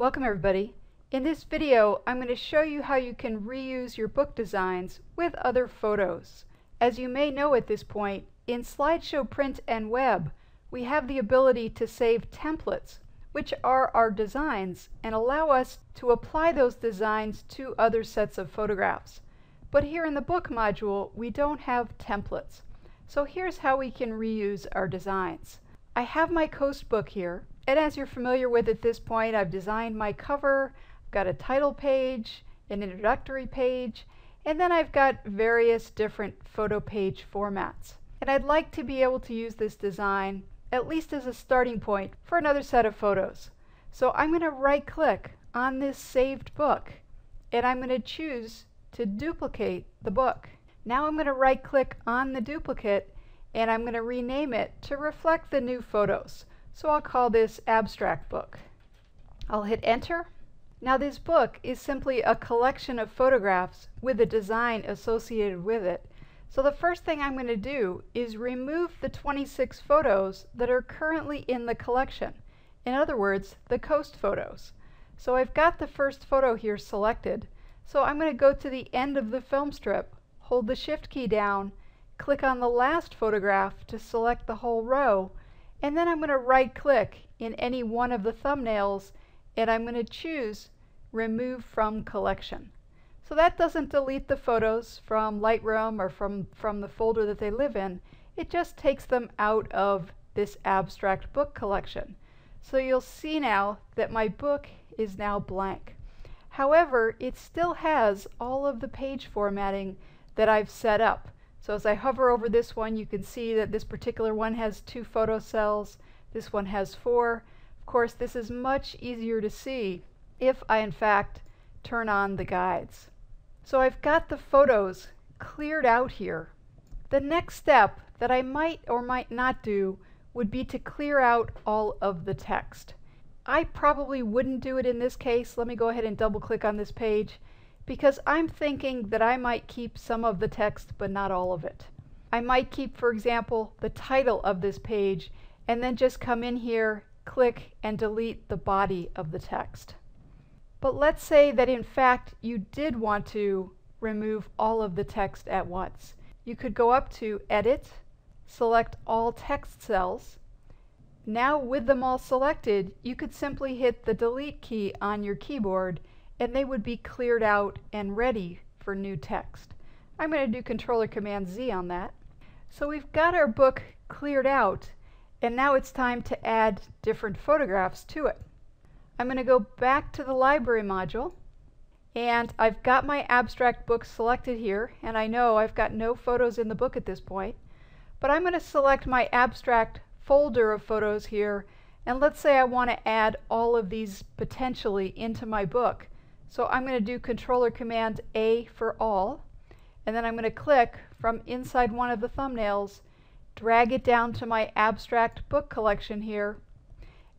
Welcome everybody. In this video I'm going to show you how you can reuse your book designs with other photos. As you may know at this point, in Slideshow Print and Web we have the ability to save templates which are our designs and allow us to apply those designs to other sets of photographs. But here in the book module we don't have templates. So here's how we can reuse our designs. I have my Coast book here and as you're familiar with at this point, I've designed my cover, I've got a title page, an introductory page, and then I've got various different photo page formats. And I'd like to be able to use this design at least as a starting point for another set of photos. So I'm going to right click on this saved book and I'm going to choose to duplicate the book. Now I'm going to right click on the duplicate and I'm going to rename it to reflect the new photos. So I'll call this abstract book. I'll hit enter. Now this book is simply a collection of photographs with a design associated with it. So the first thing I'm going to do is remove the 26 photos that are currently in the collection. In other words, the coast photos. So I've got the first photo here selected. So I'm going to go to the end of the film strip, hold the shift key down, click on the last photograph to select the whole row, and then I'm going to right click in any one of the thumbnails and I'm going to choose remove from collection. So that doesn't delete the photos from Lightroom or from, from the folder that they live in. It just takes them out of this abstract book collection. So you'll see now that my book is now blank. However, it still has all of the page formatting that I've set up. So as I hover over this one, you can see that this particular one has two photo cells. This one has four. Of course, this is much easier to see if I, in fact, turn on the guides. So I've got the photos cleared out here. The next step that I might or might not do would be to clear out all of the text. I probably wouldn't do it in this case. Let me go ahead and double click on this page because I'm thinking that I might keep some of the text but not all of it. I might keep, for example, the title of this page and then just come in here, click, and delete the body of the text. But let's say that in fact you did want to remove all of the text at once. You could go up to Edit, select all text cells. Now with them all selected, you could simply hit the Delete key on your keyboard and they would be cleared out and ready for new text. I'm going to do Controller Command Z on that. So we've got our book cleared out and now it's time to add different photographs to it. I'm going to go back to the library module and I've got my abstract book selected here and I know I've got no photos in the book at this point but I'm going to select my abstract folder of photos here and let's say I want to add all of these potentially into my book so I'm going to do controller command A for all and then I'm going to click from inside one of the thumbnails drag it down to my abstract book collection here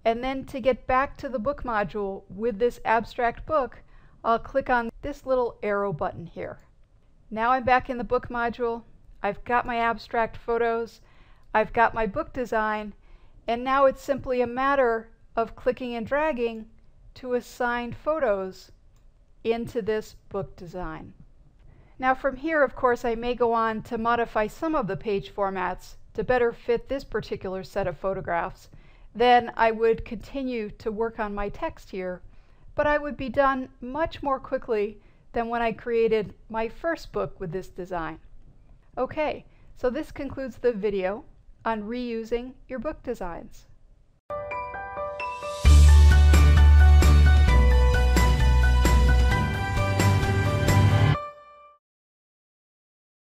and then to get back to the book module with this abstract book I'll click on this little arrow button here. Now I'm back in the book module. I've got my abstract photos. I've got my book design. And now it's simply a matter of clicking and dragging to assign photos into this book design. Now from here, of course, I may go on to modify some of the page formats to better fit this particular set of photographs. Then I would continue to work on my text here, but I would be done much more quickly than when I created my first book with this design. Okay, so this concludes the video on reusing your book designs.